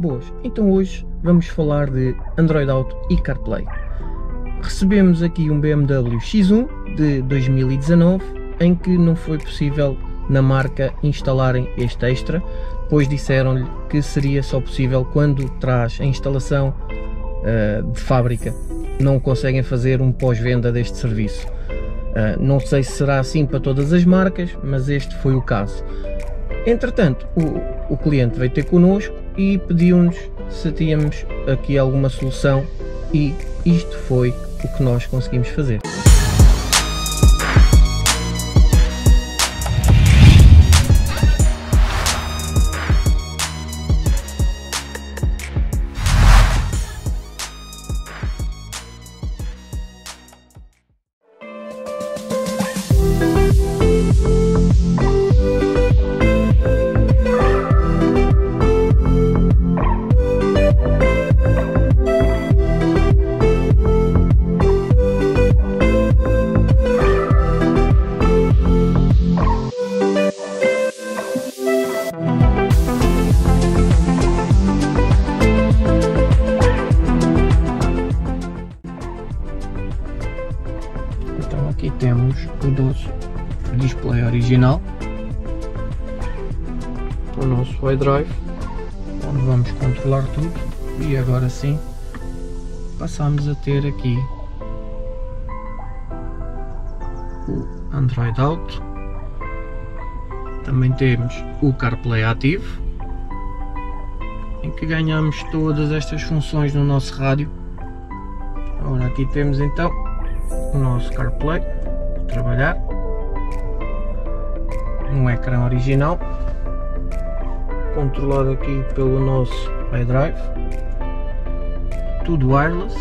Boas, então hoje vamos falar de Android Auto e CarPlay. Recebemos aqui um BMW X1 de 2019 em que não foi possível na marca instalarem este extra, pois disseram-lhe que seria só possível quando traz a instalação uh, de fábrica. Não conseguem fazer um pós-venda deste serviço. Uh, não sei se será assim para todas as marcas, mas este foi o caso. Entretanto, o, o cliente veio ter connosco e pediu-nos se tínhamos aqui alguma solução e isto foi o que nós conseguimos fazer. Aqui temos o nosso display original. O nosso iDrive onde vamos controlar tudo. E agora sim passamos a ter aqui o Android Auto. Também temos o CarPlay ativo em que ganhamos todas estas funções no nosso rádio. Agora aqui temos então o nosso CarPlay trabalhar. No ecrã original controlado aqui pelo nosso iDrive tudo wireless.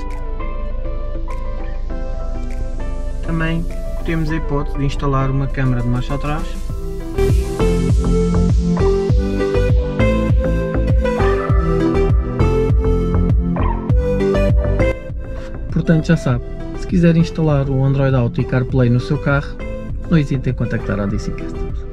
Também temos a hipótese de instalar uma câmera de marcha atrás portanto já sabe quiser instalar o Android Auto e CarPlay no seu carro, não hesite em contactar a DC Customs.